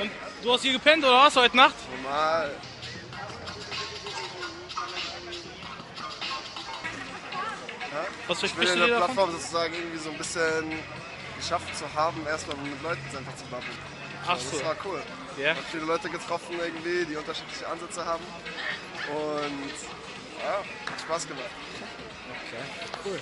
Und du hast hier gepennt oder was heute Nacht? Normal. Was Ich will in der davon? Plattform sozusagen irgendwie so ein bisschen geschafft zu haben, erstmal mit Leuten einfach zu babbeln. Ach Also so. Das war cool. Ja. Ich habe viele Leute getroffen irgendwie, die unterschiedliche Ansätze haben. Und ja, hat Spaß gemacht. Cool.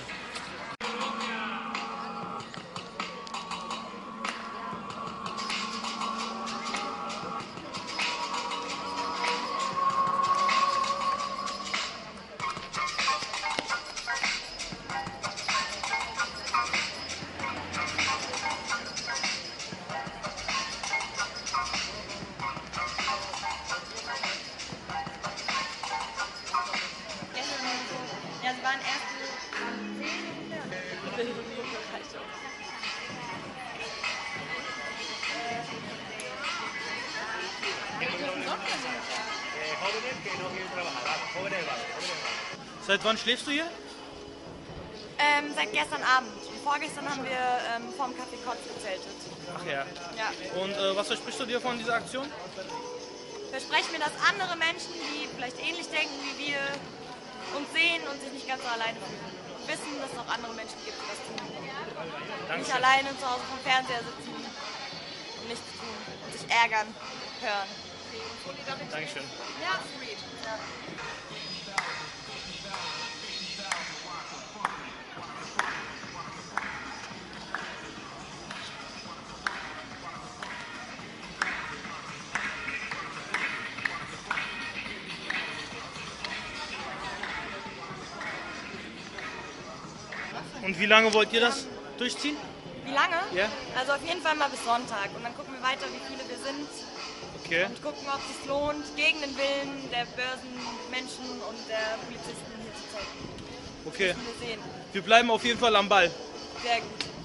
Waren erst so zehn Minuten. Seit wann schläfst du hier? Ähm, seit gestern Abend. Vorgestern haben wir ähm, vorm Café Kotz gezeltet. Ach ja. Ja. Und äh, was versprichst du dir von dieser Aktion? Versprechen mir, dass andere Menschen, die vielleicht ähnlich denken wie wir, uns sehen und sich nicht ganz so alleine fühlen. Und wissen, dass es noch andere Menschen gibt, die das tun. Nicht Dankeschön. alleine zu Hause vom Fernseher sitzen und nichts tun und sich ärgern, hören. Dankeschön. Ja, sweet. Ja. Und wie lange wollt ihr das durchziehen? Wie lange? Ja. Also auf jeden Fall mal bis Sonntag. Und dann gucken wir weiter, wie viele wir sind. Okay. Und gucken, ob es sich lohnt, gegen den Willen der Börsenmenschen und der Polizisten hier zu zelten. Okay. Wir sehen. Wir bleiben auf jeden Fall am Ball. Sehr gut.